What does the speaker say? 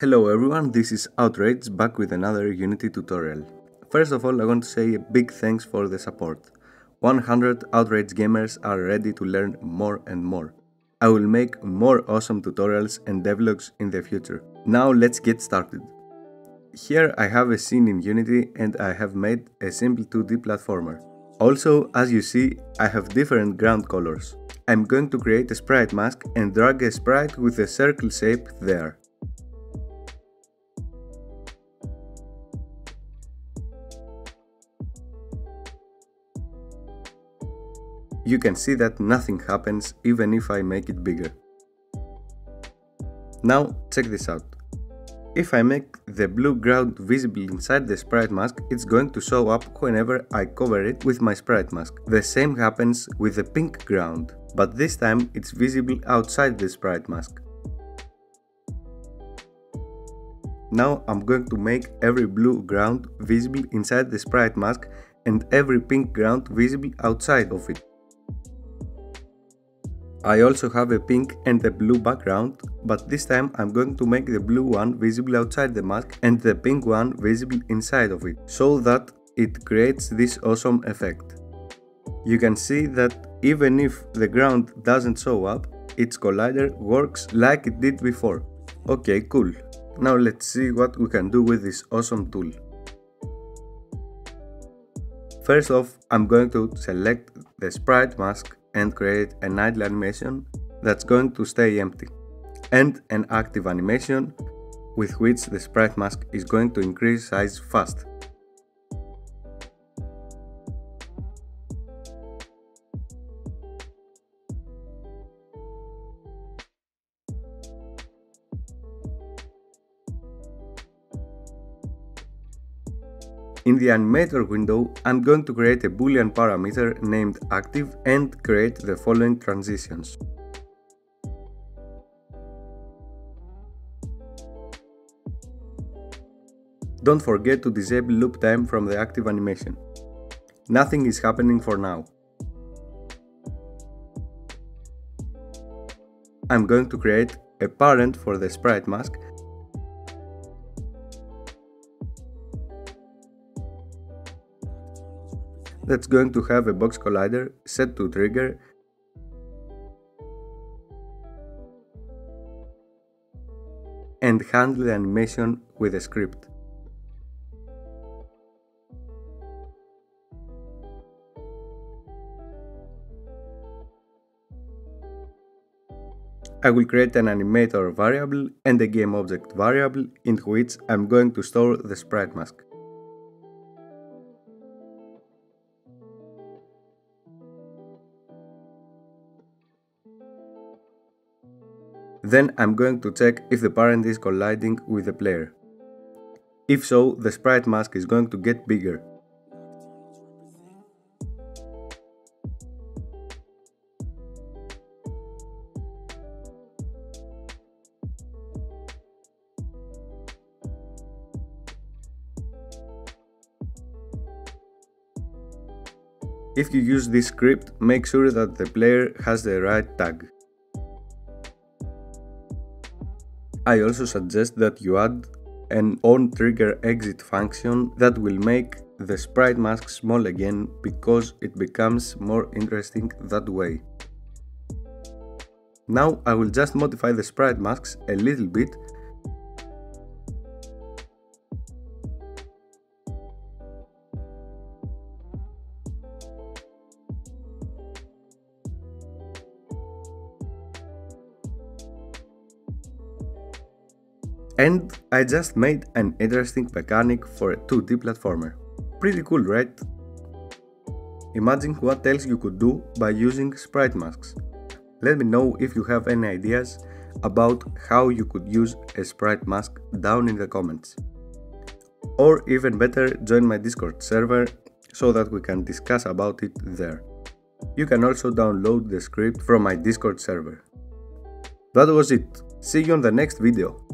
Hello everyone, this is Outrage back with another Unity tutorial. First of all I want to say a big thanks for the support. 100 Outrage gamers are ready to learn more and more. I will make more awesome tutorials and devlogs in the future. Now let's get started. Here I have a scene in Unity and I have made a simple 2D platformer. Also, as you see, I have different ground colors. I'm going to create a sprite mask and drag a sprite with a circle shape there. You can see that nothing happens even if I make it bigger. Now check this out. If I make the blue ground visible inside the sprite mask, it's going to show up whenever I cover it with my sprite mask. The same happens with the pink ground, but this time it's visible outside the sprite mask. Now I'm going to make every blue ground visible inside the sprite mask and every pink ground visible outside of it. I also have a pink and a blue background, but this time I'm going to make the blue one visible outside the mask and the pink one visible inside of it, so that it creates this awesome effect. You can see that even if the ground doesn't show up, its collider works like it did before. Okay, cool. Now let's see what we can do with this awesome tool. First off, I'm going to select the sprite mask and create an idle animation that's going to stay empty, and an active animation with which the sprite mask is going to increase size fast. In the animator window, I'm going to create a boolean parameter named active and create the following transitions. Don't forget to disable loop time from the active animation. Nothing is happening for now. I'm going to create a parent for the sprite mask that's going to have a box collider set to trigger and handle the animation with a script. I will create an animator variable and a game object variable in which I'm going to store the sprite mask. Then I'm going to check if the parent is colliding with the player. If so, the sprite mask is going to get bigger. If you use this script, make sure that the player has the right tag. I also suggest that you add an on trigger exit function that will make the sprite mask small again because it becomes more interesting that way. Now I will just modify the sprite masks a little bit And I just made an interesting mechanic for a 2D platformer. Pretty cool, right? Imagine what else you could do by using sprite masks. Let me know if you have any ideas about how you could use a sprite mask down in the comments. Or even better, join my Discord server so that we can discuss about it there. You can also download the script from my Discord server. That was it. See you on the next video.